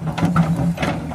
フフフ。